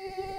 Yeah.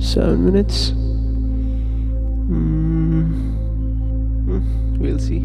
Seven minutes. Hmm, We'll see.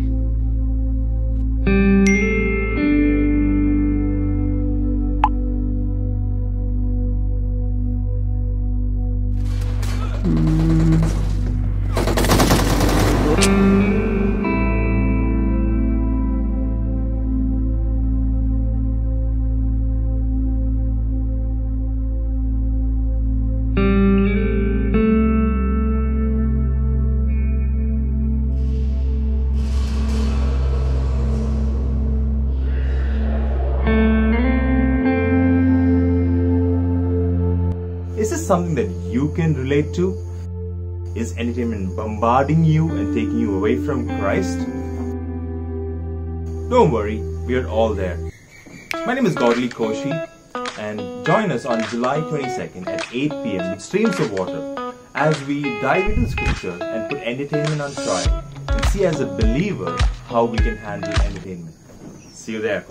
Is this something that you can relate to? Is entertainment bombarding you and taking you away from Christ? Don't worry, we are all there. My name is Godly Koshy, and join us on July 22nd at 8 pm with Streams of Water as we dive into scripture and put entertainment on trial and see as a believer how we can handle entertainment. See you there.